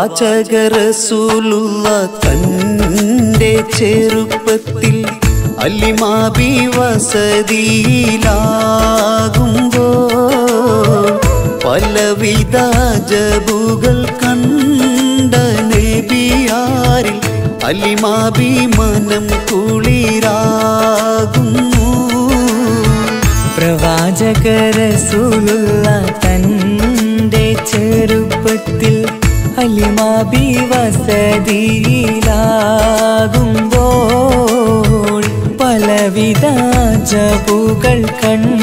പ്രവാചകരസൂലുള്ള തന്റെ ചെറുപ്പത്തിൽ അല്ലിമാബി വസതിയിലാകുമ്പോൾ പലവിധ ജബുകൾ കണ്ട നബിയാരിൽ അല്ലിമാബി മനം കുളിരാകുന്നു. പ്രവാചകരസൂലുള്ള മബിവസതിയിലാകുമ്പോൾ പലവിധ ജപുകൾ കണ്ടനബിയാരിൽ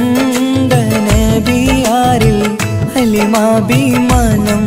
അലിമാഭിമാനം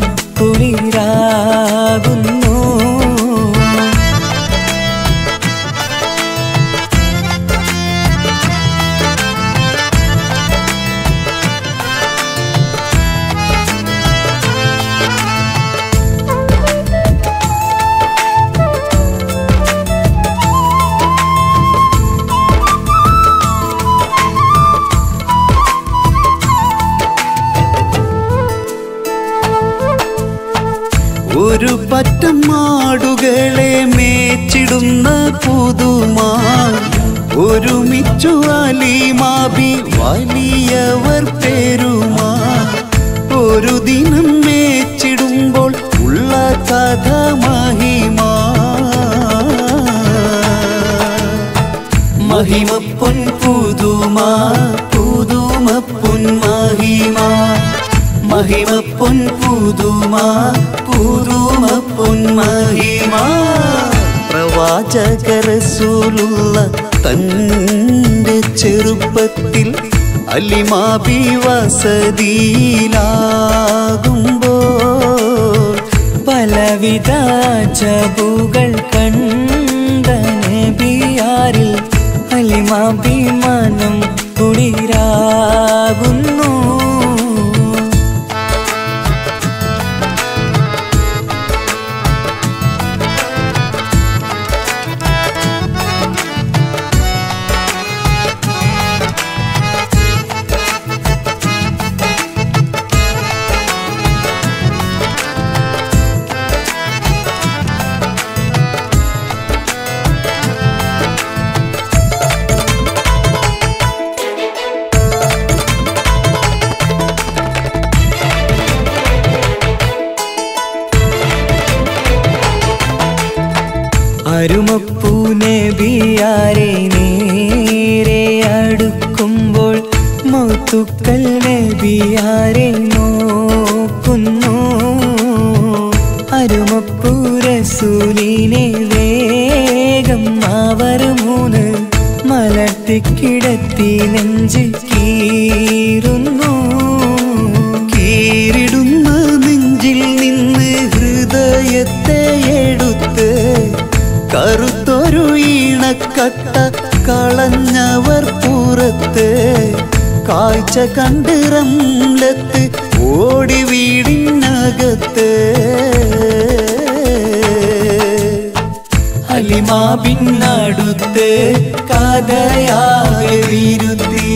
കഥയാകെ വിരുത്തി.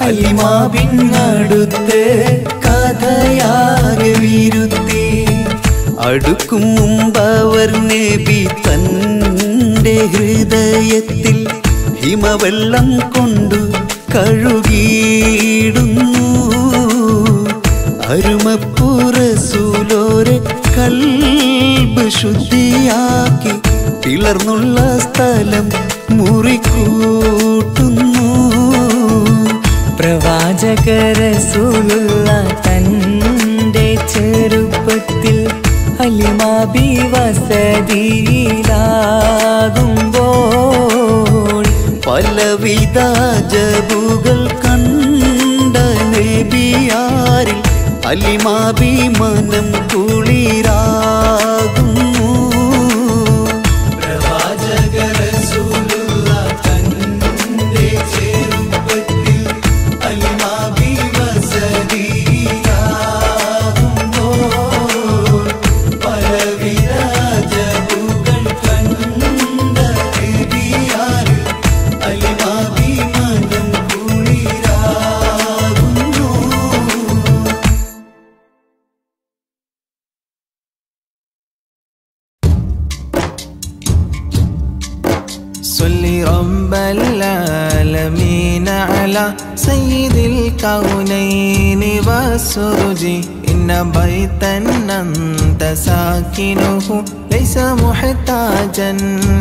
അലിമാബിന്നടുത്ത് കഥയാകെ വിരുത്തി. അടുക്കും മുമ്പവർ നബി തന്റെ ഹൃദയത്തിൽ ഹിമവെള്ളം കൊണ്ടു കഴുകിയിടുന്നു. അരുമപ്പുറസൂലോരെ കൽബ് ശുദ്ധിയാക്കി പിളർന്നുള്ള സ്ഥലം മുറിക്കൂട്ടുന്നു പ്രവാചകരസുള്ള തന്റെ ചെറുപ്പത്തിൽ അലിമാബി വസതിയിലാകുമ്പോൾ പലവിധ ജബുകൾ കണ്ട നബിയാരിൽ അലിമാബി മനം കുളിരാകുന്നു صل رب العالمين على سيد الكونين والسرج إن بيتا أنت ساكنه ليس محتاجا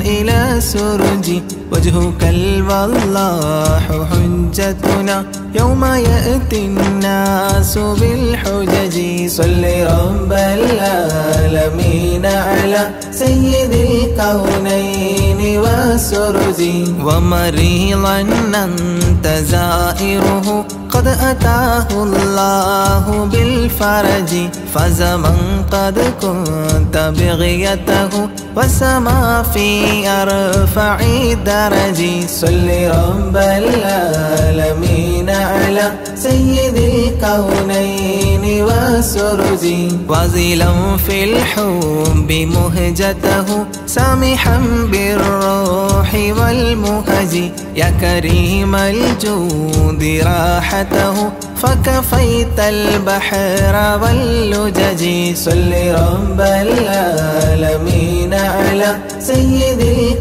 إلى سرج وجهك الوضاح حجتنا يوم يأتي الناس بالحجج صل رب العالمين على سيد الكونين والسرج ومريضا أنت زائره قد أتاه الله بالفرج فزمن قد كنت بغيته وسما في أرفع درج. صل رب العالمين. على سيد الكونين والسرج وزلا في الحب مهجته سامحا بالروح والمهج. يا كريم الجود راحته فكفيت البحر واللجج. صل رب العالمين على سيد الكونين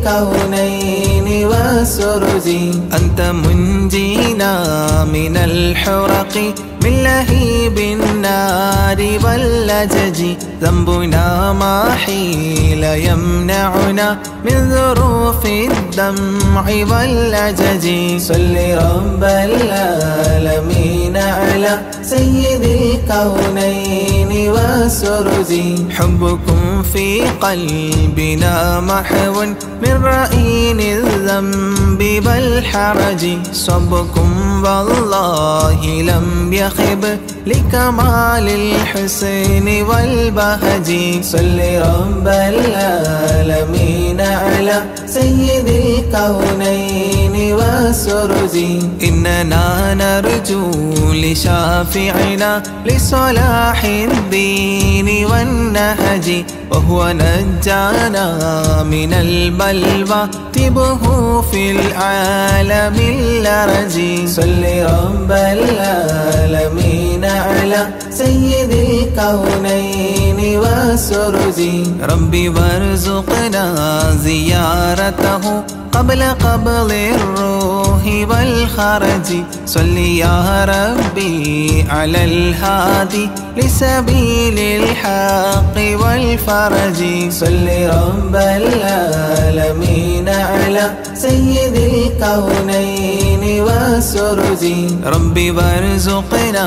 والسرج أنت منجينا من الحرق من لهيب النار واللجج. ذنبنا ما حيل يمنعنا من ظروف الدمع واللجج. صل رب العالمين على سيد الكونين والسرج حبكم في قلبنا محو من رأين الذنب والحرج. صبكم والله لم يخب لكمال الحسن والبهج. صل رب العالمين على سيد الكونين والسرج إننا نرجو لشافعنا لصلاح الدين والنهج. وهو نجانا من البلوى. تبه في العالم اللرج. صل رب العالمين على سيد الكونين والسرج ربي وارزقنا زيارته قبل قبض الروح والخرج. صل يا ربي على الهادي لسبيل الحق والفرج. صل رب العالمين على سيد الكونين والسرج ربي وارزقنا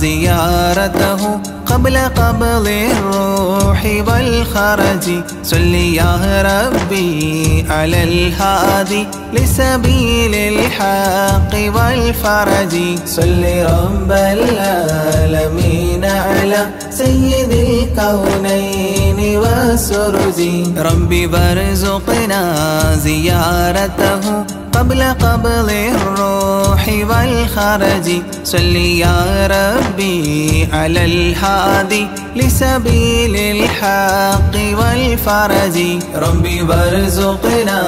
زيارته قبل قبض الروح والخرج. صل يا ربي على الهادي لسبيل الحق والفرج. صل رب العالمين على سيد الكونين والسرج. ربي وارزقنا زيارته قبل قبض الروح والخرج. صل يا ربي على الهادي لسبيل الحق والفرج. ربي وارزقنا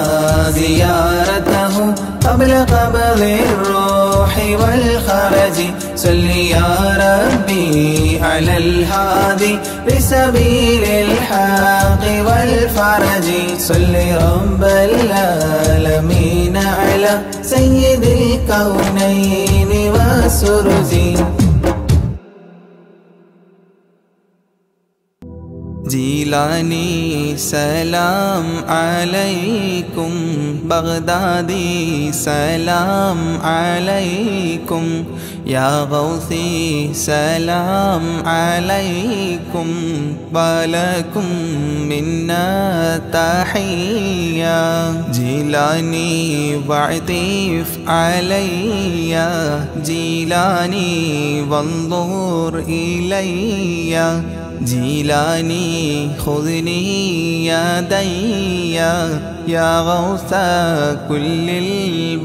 زيارته قبل قبض الروح والخرج. صل يا ربي على الهادي لسبيل الحق والفرج. صل رب العالمين على سيد الكونين والسرج جيلاني سلام عليكم بغدادي سلام عليكم. يا غوثي سلام عليكم ولكم منا تحية. جيلاني وعطيف علي جيلاني وانظر إلي. جيلاني خذني يدي يا غوث كل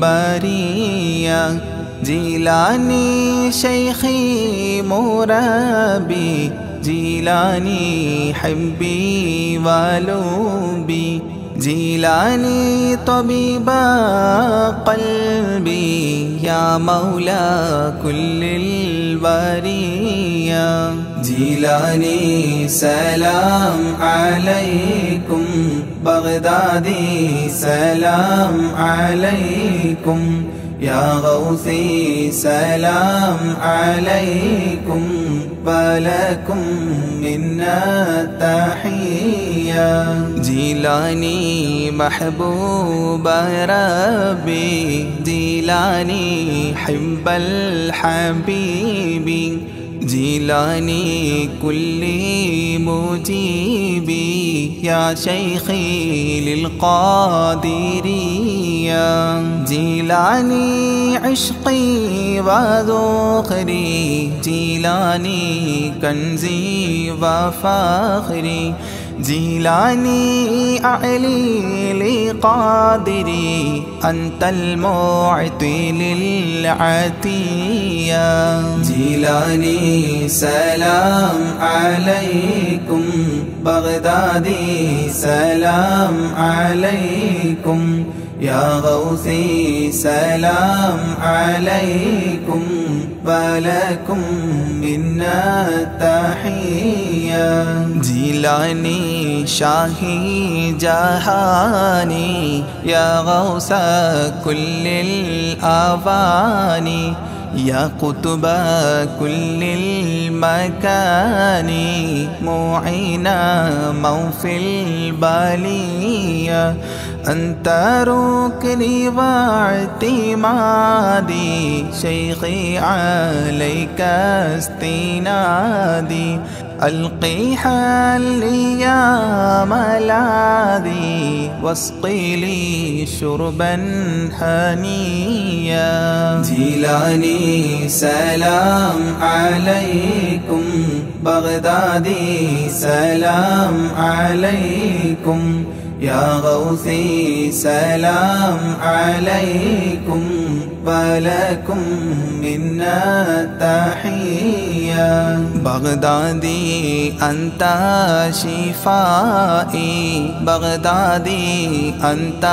البرية. جيلاني شيخي مرابي جيلاني حبي ولوبي جيلاني طبيب قلبي يا مولى كل البرية. جيلاني سلام عليكم بغدادي سلام عليكم. يا غوثي سلام عليكم ولكم منا تحية جيلاني محبوب ربي جيلاني حب الحبيب. جيلاني كل مجيبي يا شيخي للقادرية. جيلاني عشقي وذخري جيلاني كنزي وفخري جيلاني أعلي لقادري أنت المعطي للعتية. جيلاني سلام عليكم. بغدادي سلام عليكم. يا غوثي سلام عليكم ولكم منا تحية جيلاني شاهي جهاني يا غوث كل الأواني يا قطب كل المكان معينا موفي البالية أنت ركني واعتمادي شيخي عليك استنادي. ألقي حالي يا ملاذي واسقي لي شربا هنيا. جيلاني سلام عليكم. بغدادي سلام عليكم. يا غوثي سلام عليكم ولكم منا تحية بغدادي أنت شفائي بغدادي أنت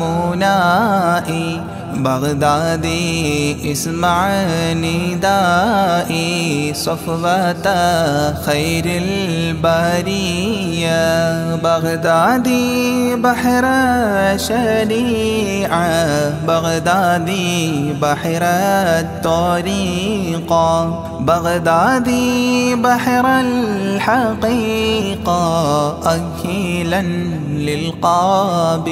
منائي بغدادي اسمع ندائي صفوة خير البرية. بغدادي بحر شريعة بغدادي بحر الطريقة. بغدادي بحر الحقيقة أكيلا للقابلية.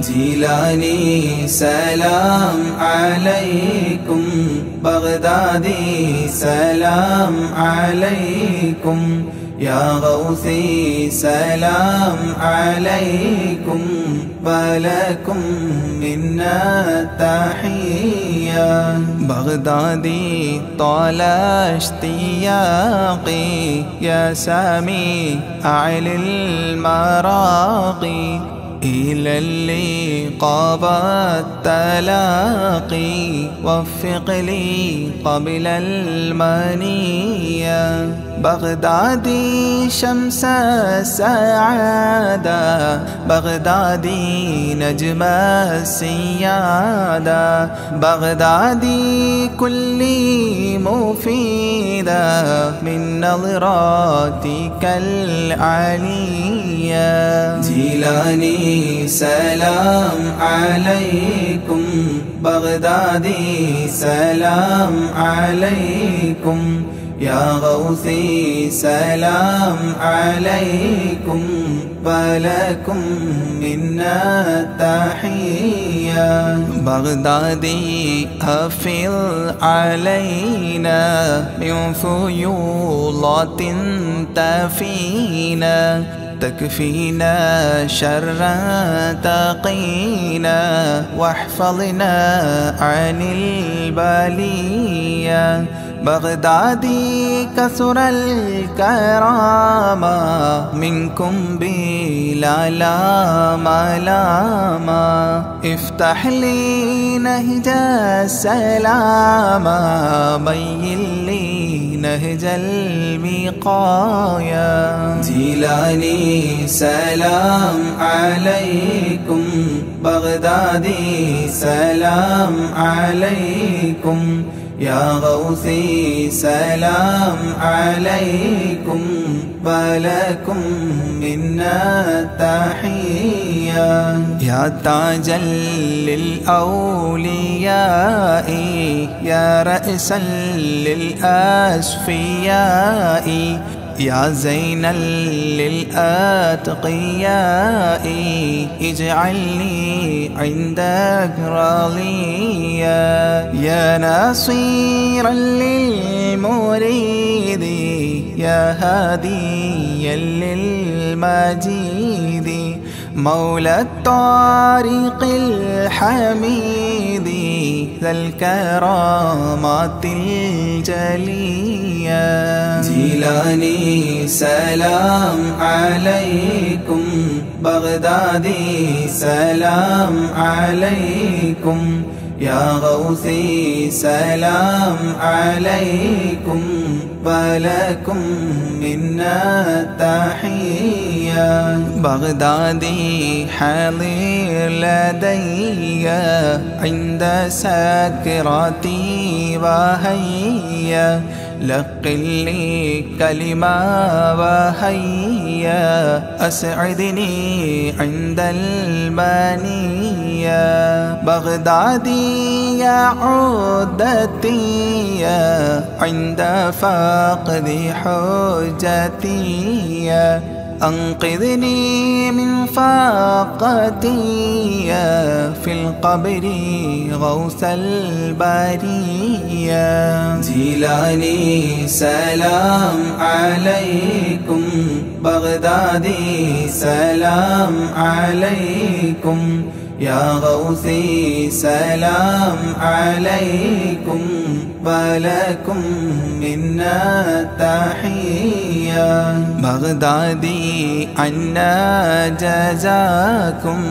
جيلاني سلام عليكم. بغدادي سلام عليكم. يا غوثي سلام عليكم. ولكم منا تحية. بغدادي طال اشتياقي يا سامي أعلى المراقي. إلى اللي قاب التلاقي وفق لي قبل المنية. بغدادي شمس السعادة بغدادي نجم السيادة بغدادي كل مفيدة من نظراتك العلية جيلاني سلام عليكم بغدادي سلام عليكم. يا غوثي سلام عليكم ولكم منا تحية. بغدادي أفل علينا من فيوضات تفينا. تكفينا شر تقينا. واحفظنا عن البلية. بغدادي كثر الكرامة منكم بلا لاما لاما افتح لي نهج السلامة بين لي نهج الوقاية جيلاني سلام عليكم بغدادي سلام عليكم. يا غوثي سلام عليكم ولكم منا تحية. يا تاجا للأولياء يا رأسا للأسفياء يا زينا للأتقياء اجعلني عندك راضيا. يا ناصيرا للمريد يا هاديا للمجيد. مولى الطريق الحميد ذا الكرامات الجلية. جيلاني سلام عليكم. بغدادي سلام عليكم. يا غوثي سلام عليكم. ولكم منا بغدادي حاضر لدي عند سكراتي وهيا. لقن لي كلمة وهيا. أسعدني عند المنية بغدادي يا عودتي عند فقد حجتي. أنقذني من فاقتي في القبر غوث البرية. جيلاني سلام عليكم بغدادي سلام عليكم. يا غوثي سلام عليكم ولكم منا تحية. بغدادي عنا جزاكم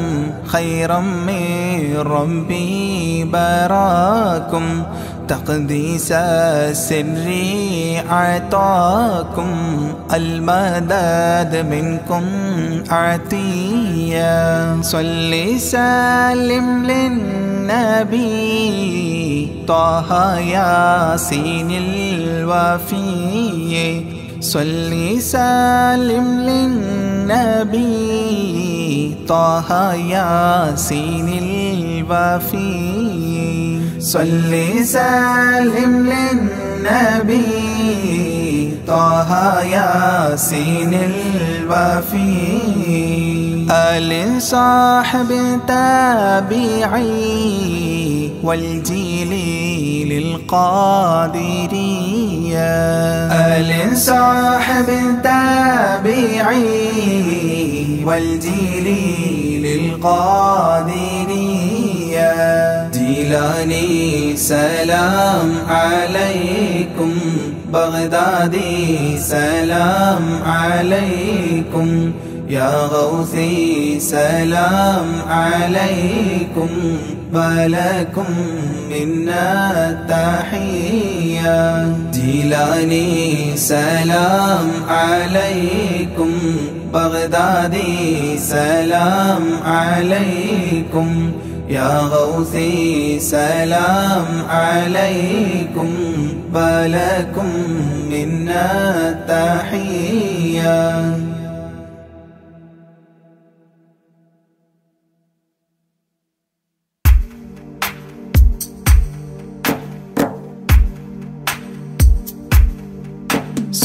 خيرا من ربي براكم. تقديس السر عطاكم المدد منكم عتيا صل سلم للنبي طه ياسين الوفي. صل سلم للنبي. طه ياسين الوفي صل سلم للنبي. طه ياسين الوفي آل صاحب تابعي. والجيل للقادرية آل صاحب تابعي والجيل للقادرية جيلاني سلام عليكم. بغدادي سلام عليكم. يا غوثي سلام عليكم ولكم منا تحية جيلاني سلام عليكم بغدادي سلام عليكم. يا غوثي سلام عليكم ولكم منا تحية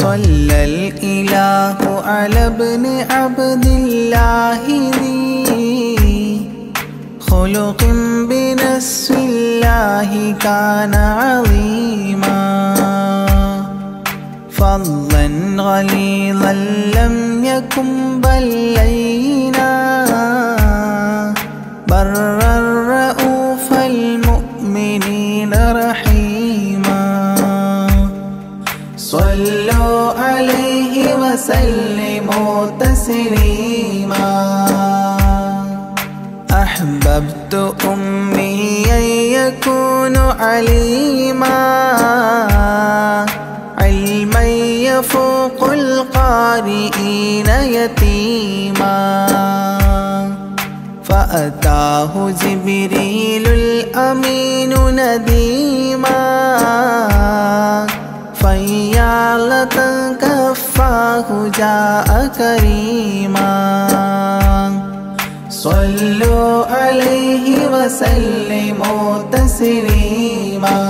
صلى الإله على ابن عبد الله ذي خلق بنس الله كان عظيما. فضلا غليظا لم يكن بل لينا. برأ تسليما أحببت أمي أن يكون عليما. علما يفوق القارئين يتيما. فأتاه جبريل الأمين نديما. فيالة كفاه جاء كريما صلوا عليه وسلموا تسليما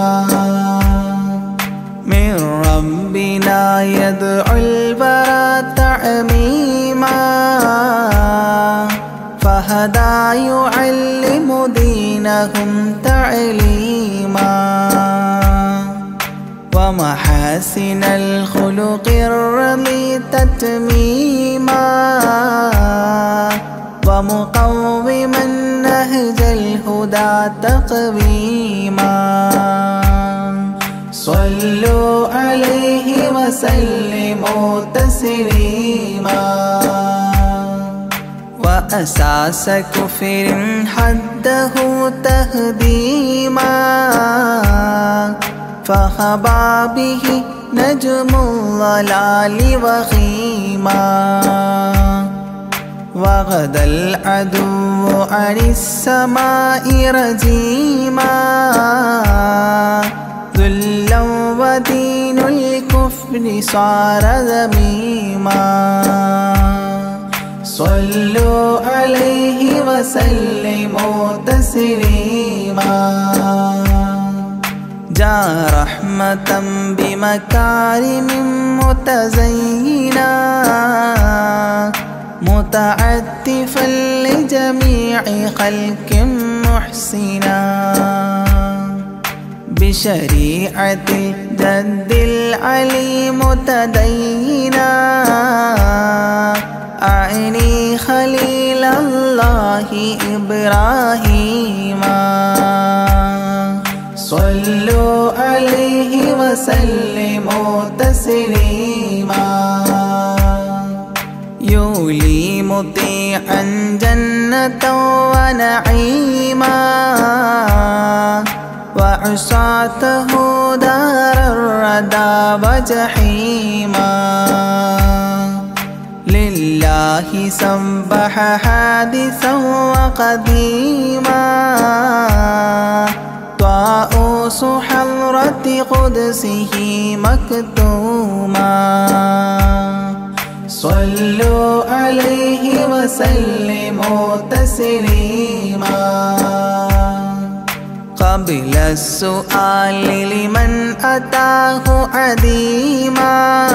من ربنا يدعو البرى تعميما فهدى يعلم دينهم ومحاسن الخلق الرمي تتميما ومقوما نهج الهدى تقويما. صلوا عليه وسلموا تسليما. وأساس كفر حده تهديما. فخبى به نجم الضلال وخيما وغدا العدو عن السماء رجيما ذلا ودين الكفر صار ذميما. صلوا عليه وسلموا تسليما. جاء رحمة بمكارم متزينا متعتفا لجميع خلق محسنا بشريعة الجد العلي متدينا أعني خليل الله إبراهيما صلوا عليه وسلموا تسليما. يولي مطيعا جنة ونعيما. وعصاته دار الردى وجحيما. لله سبح حادثا وقديما. حضرة قدسه مكتوما. صلوا عليه وسلموا تسليما. قبل السؤال لمن أتاه عديما.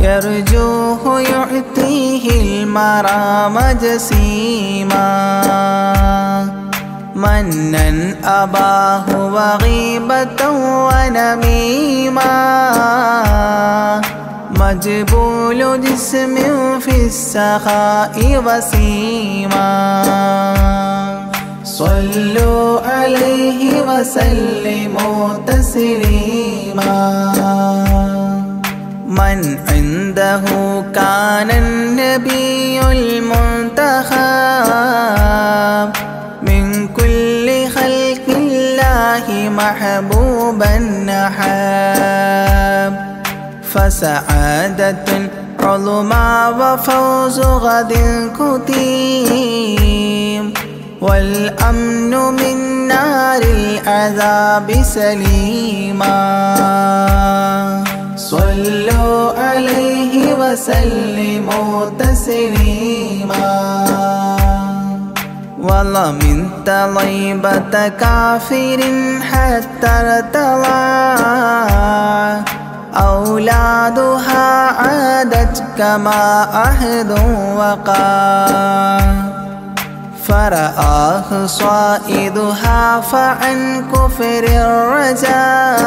يرجوه يعطيه المرام جسيما. منا أباه وغيبة ونميما مجبول جسم في السخاء وسيما صلوا عليه وسلموا تسليما من عنده كان النبي المنتخب محبوبا نحاب. فسعادة عظمى وفوز غد كتيم. والأمن من نار العذاب سليما. صلوا عليه وسلموا تسليما. ومن طيبة كافر حتى ارتضى أولادها عادت كما عهد وقع فرآه صائدها فعن كفر الرجاء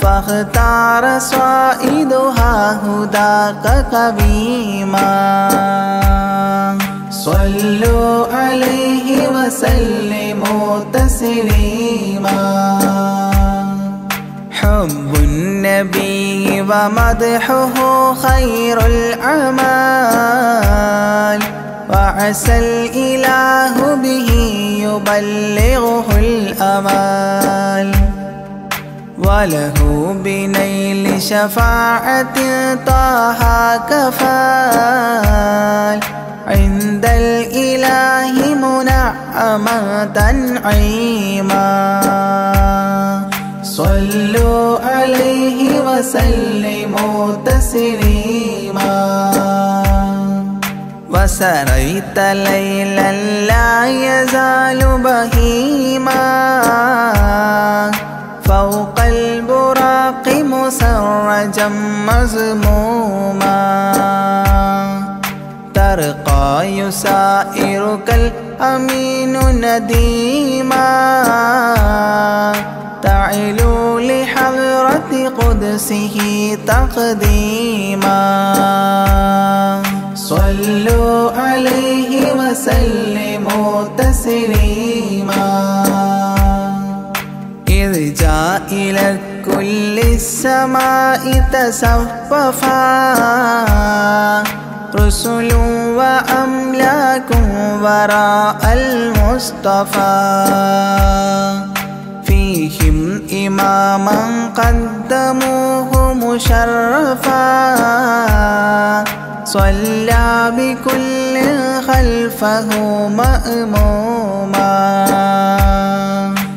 فاختار صائدها هداك قويما صلوا عليه وسلموا تسليما. حب النبي ومدحه خير الأعمال. وعسى الإله به يبلغه الأمال. وله بنيل شفاعة طه كفال. تنعيما صلوا عليه وسلموا تسليما. وسريت ليلا لا يزال بهيما. فوق البراق مسرجا مزموما ترقى يسائرك الأمين نديما. تعلو لحضرة قدسه تقديما. صلوا عليه وسلموا تسليما. إذ جاء إلى كل السماء تصففا رسل وأملاك وراء المصطفى. فيهم إماما قدموه مشرفا صلى بكل خلفه مأموما.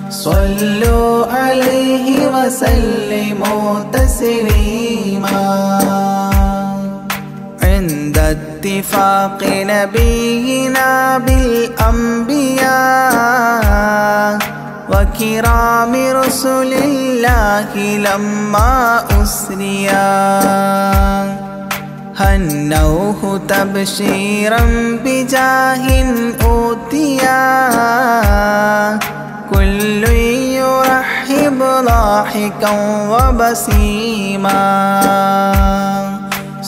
صلوا عليه وسلموا تسليما. اتفاق نبينا بالأنبياء وكرام رسل الله لما أسريا. هنوه تبشيرا بجاه أوتيا. كل يرحب ضاحكا وبسيما.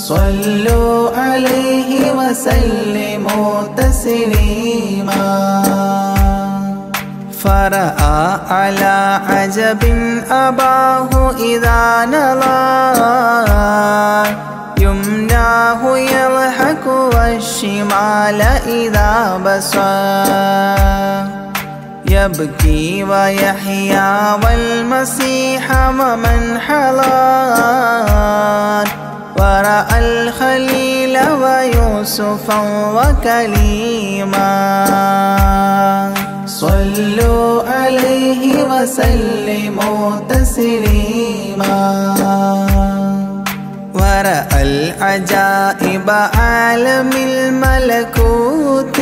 صلوا عليه وسلموا تسليما. فرأى على عجب أباه إذا نظر يمناه يضحك والشمال إذا بصر يبكي ويحيى والمسيح ومن حضر ورأى الخليل ويوسفا وكليما. صلوا عليه وسلموا تسليما. ورأى العجائب عالم الملكوت.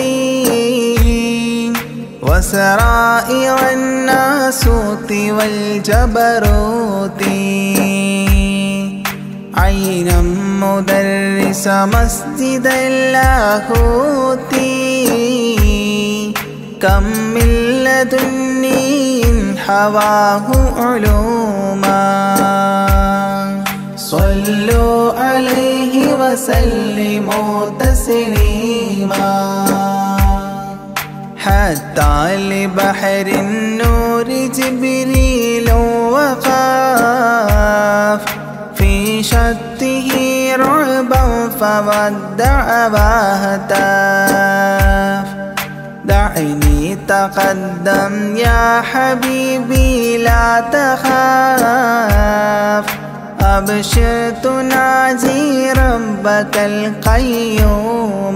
وسرائر الناسوت والجبروت عينا مدرس مسجد اللاهوت كم من لدني حواه علوما صلوا عليه وسلموا تسليما حتى لبحر النور جبريل وقاف شته رعبا فودع وهتاف دعني تقدم يا حبيبي لا تخاف. أبشر تناجي ربك القيوم.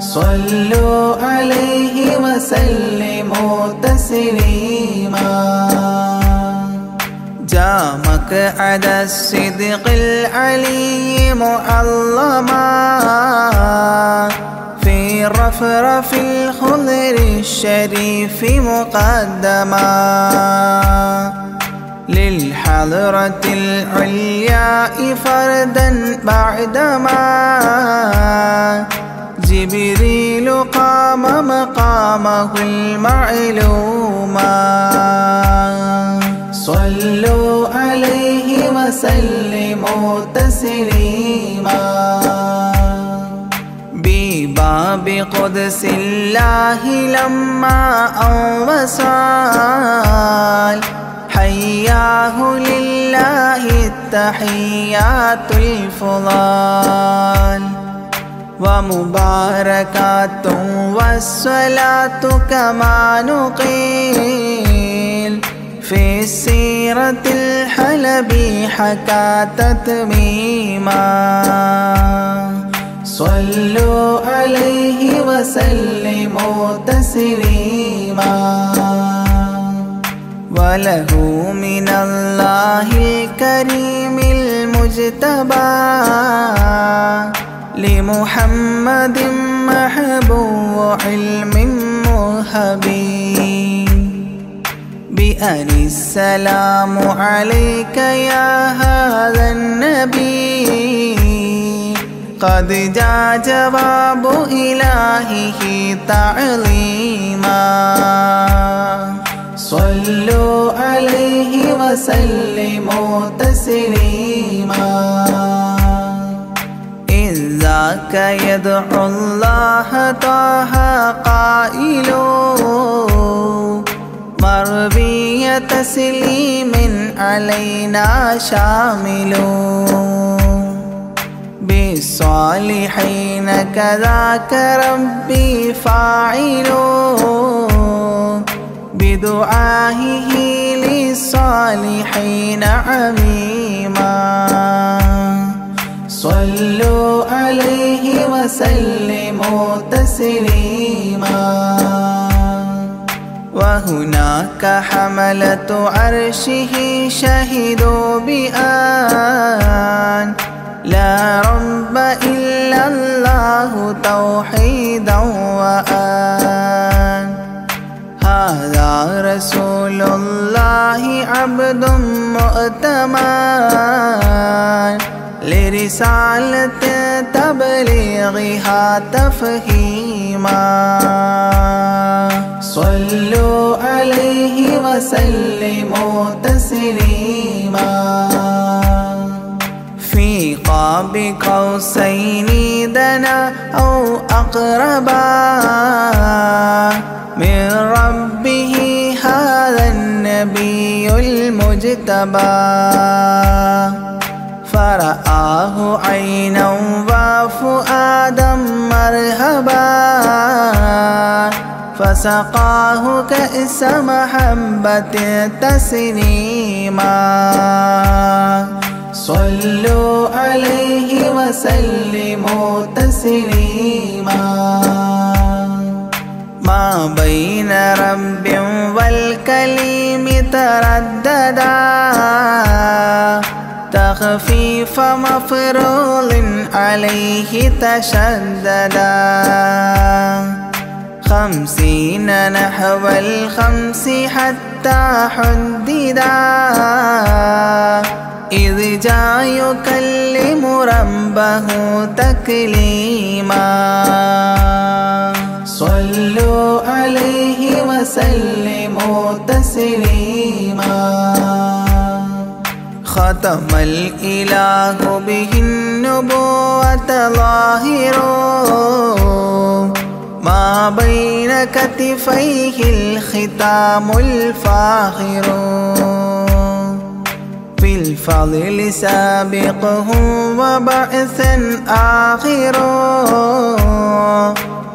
صلوا عليه وسلموا تسليما. جاء مقعد الصدق العلي معلما في رفرف الخضر الشريف مقدما للحضرة العلياء فردا بعدما جبريل قام مقامه المعلوما صلوا عليه وسلموا تسليما. بباب قدس الله لما أوصال. حياه لله التحيات الفضال. ومباركات والصلاة كما نقيل في السيرة الحلبي حكى تتميما. صلوا عليه وسلموا تسليما. وله من الله الكريم المجتبى. بمحمد محبوب علم مهبي. بأن السلام عليك يا هذا النبي. قد جاء جواب إلهه تعظيما صلوا عليه وسلموا تسليما. إذ ذاك يدعو الله طه قائل تسليم علينا شامل. بالصالحين كذاك ربي فاعل. بدعائه للصالحين عميما. صلوا عليه وسلموا تسليما. وهناك حملة عرشه شهدوا بأن. لا رب إلا الله توحيدا وأن. هذا رسول الله عبد مؤتمن. لرسالة تبليغها تفهيما. صلوا عليه وسلموا تسليما. في قاب قوسين دنا أو أقربا. من ربه هذا النبي المجتبى. فرآه عينا وفؤادا مرهبا. فسقاه كأس محبة تسليما صلوا عليه وسلموا تسليما. ما بين رب والكليم ترددا. تخفيف مفروض عليه تشددا. خمسين نحو الخمس حتى حددا. إذ جاء يكلم ربه تكليما. صلوا عليه وسلموا تسليما. ختم الإله به النبوة ظاهر ما بين كتفيه الختام الفاخر. في الفضل سابقه وبعثا آخر.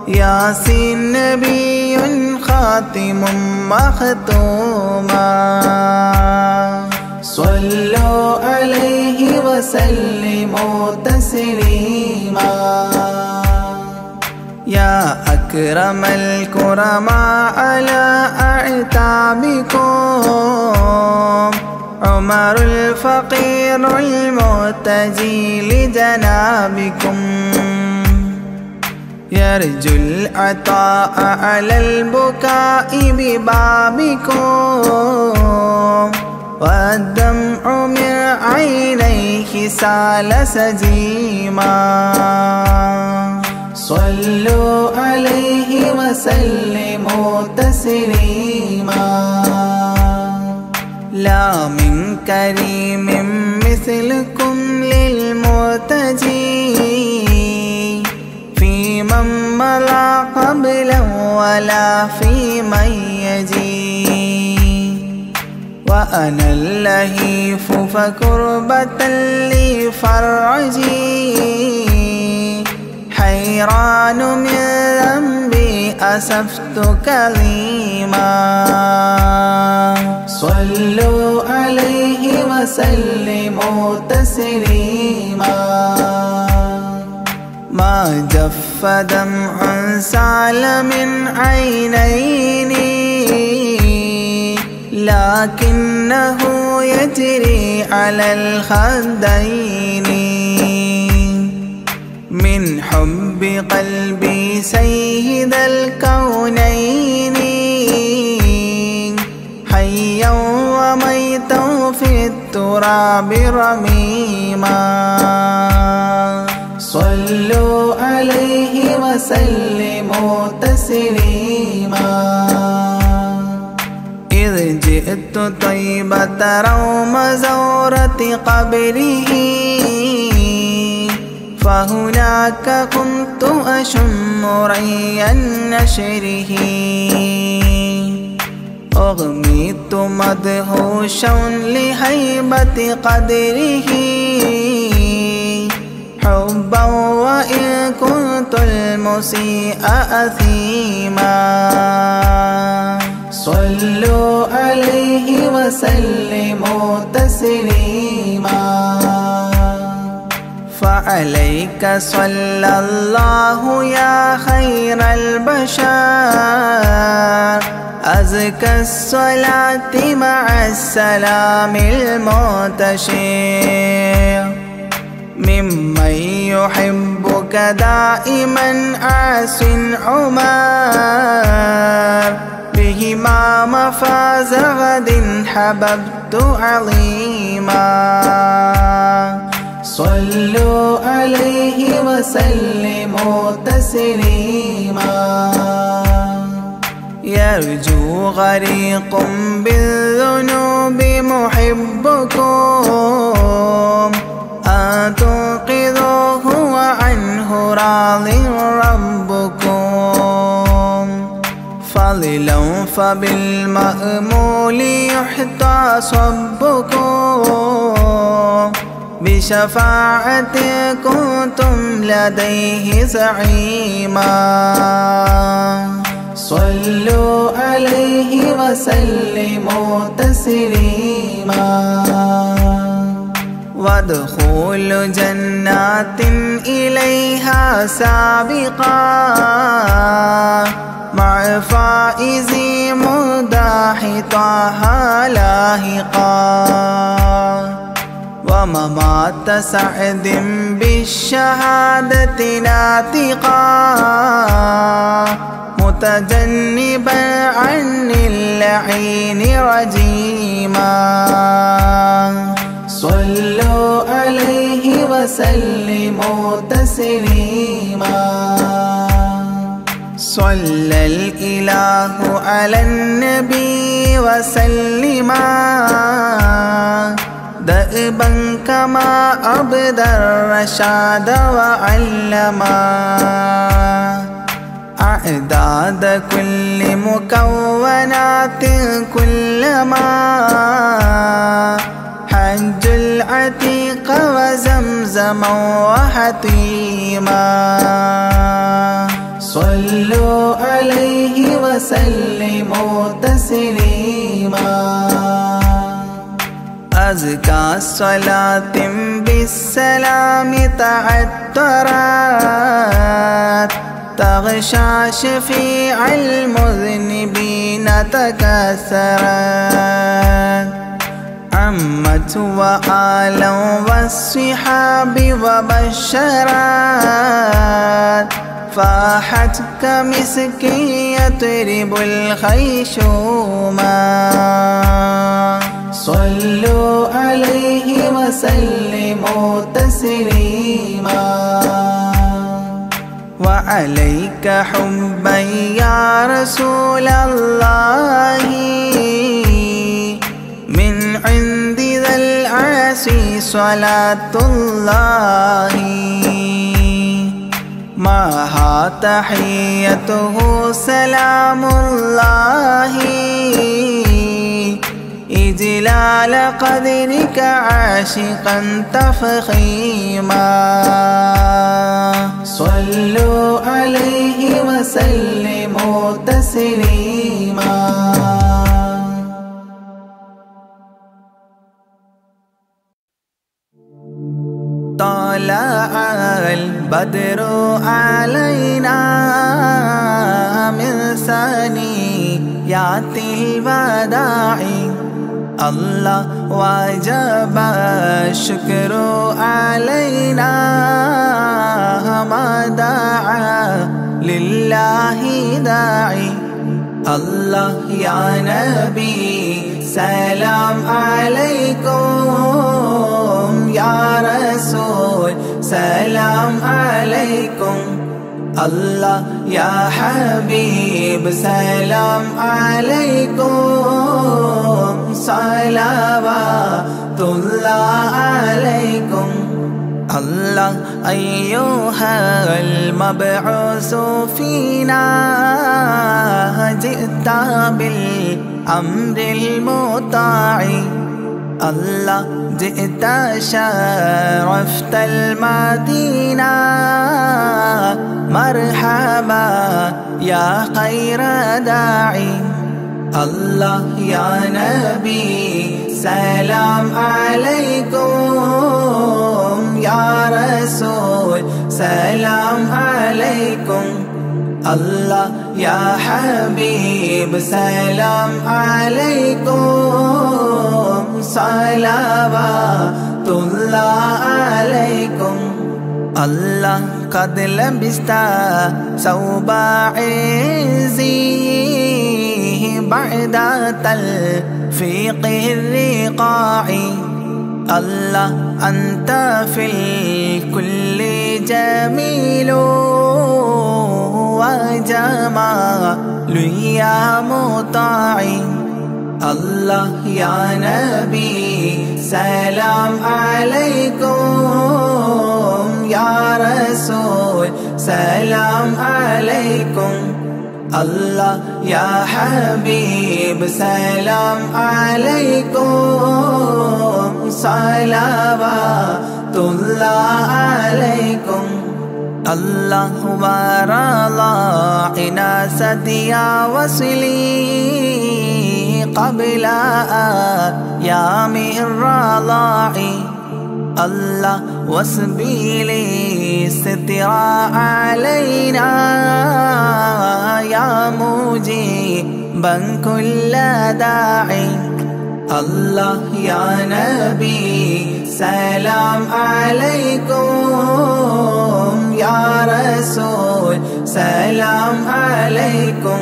ياسين نبي خاتم مختوما صلوا عليه وسلموا تسليما. يا أكرم الكرماء على أعتابكم. عمر الفقير المعتجي لجنابكم يرجو العطاء على البكاء ببابكم. والدمع من عينيه سال سجيما. صلوا عليه وسلموا تسليما. لا من كريم مثلكم للمرتجي في من مضى قبلا ولا في من يجي وأنا اللهيف فكربة لي فرجي حيران من ذنبي أسفت كليما صلوا عليه وسلموا تسليما. ما جف دمع سال من عينيني لكنه يجري على الخدين. من حب قلبي سيد الكونين. حيا وميتا في التراب رميما. صلوا عليه وسلموا تسليما. إذ جئت طيبة روم زورة قبره فهناك كنت أشم ري نشره أغميت مدهوشا لهيبة قدره. حبا وإن كنت المسيء أثيما. صلوا عليه وسلموا تسليما. فعليك صلى الله يا خير البشر. أزكى الصلاة مع السلام المنتشر. ممن يحبك دائما آس عمر. بهما مفاز غد حببت عظيما. صلوا عليه وسلموا تسليما. يرجو غريق بالذنوب محبكم. أن تنقذوه وعنه راض ربكم. فضلا فبالمأمول يحتى صبكم بشفاعة كنتم لديه زعيما. صلوا عليه وسلموا تسليما. وادخلوا جنات إليها سابقا. مع فائز مداح طه لاهقا وممات سعد بالشهادة ناطقا متجنبا عن اللعين رجيما صلوا عليه وسلموا تسليما. صلى الإله على النبي وسلما دأبا كما أبدى الرشاد وعلما أعداد كل مكونات كلما حج العتيق وزمزما وحتيما صلوا عليه وسلموا تسليما أزكى الصلاة بالسلام تعترت تغشى شفيع المذنبين تكسرت عمت وآلا والصحاب وبشرت فاحت كمسك يطرب الخيشوما صلوا عليه وسلموا تسليما. وعليك حبا يا رسول الله. من عند ذا العرش صلاة الله. معها تحيته سلام الله. إجلال قدرك عاشقا تفخيما. صلوا عليه وسلموا تسليما. طلع البدر علينا من ثنيات الوداع. الله وجب الشكر علينا. ما دعا لله داعي. الله يا نبي سلام عليكم. يا رسول سلام عليكم. الله يا حبيب سلام عليكم. صلوات الله عليكم. الله أيها المبعوث فينا جئت بالأمر المطاع. الله جئت شرفت المدينة. مرحبا يا خير داعي. الله يا نبي سلام عليكم يا رسول سلام عليكم. الله يا حبيب سلام عليكم. صلوات الله عليكم. الله قد لبست ثوب عزي بعد تلفيق الرقاع. الله أنت في الكل جميل وجمال يا مطاع. الله يا نبي سلام عليكم. یا رسول، سلام علیکم اللہ یا حبیب سلام علیکم صلوات اللہ علیکم اللہ وارا سدیا وسلی قبل یا میر لائی الله واسبيلي سترا علينا يا مجيبا كل داعي الله يا نبي سلام عليكم يا رسول سلام عليكم.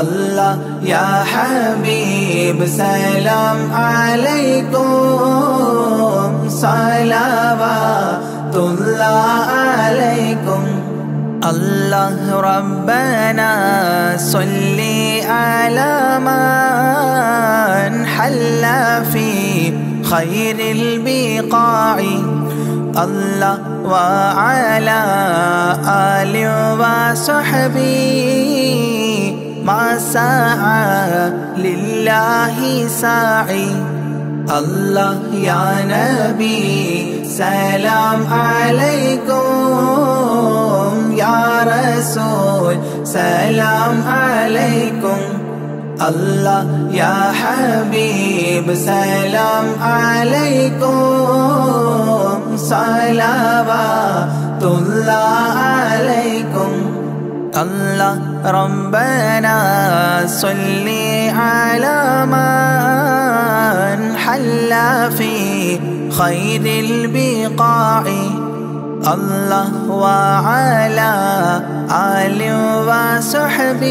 الله يا حبيب سلام عليكم. صلوات الله عليكم الله ربنا صل على من حل في خير البقاع الله وعلى آل وصحبه ما سعى لله ساعي الله يا نبي سلام عليكم يا رسول سلام عليكم. الله يا حبيب سلام عليكم. صلوات الله عليكم. الله ربنا صل على من حل في خير البقاع. الله وعلى آل وصحبه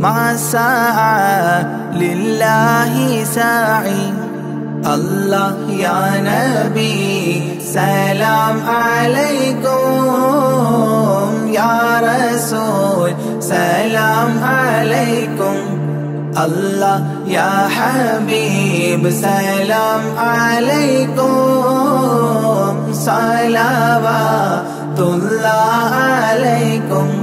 ما سعى لله ساعي الله يا نبي سلام عليكم يا رسول. سلام عليكم. اللہ یا حبیب سلام علیکم صلوات اللہ علیکم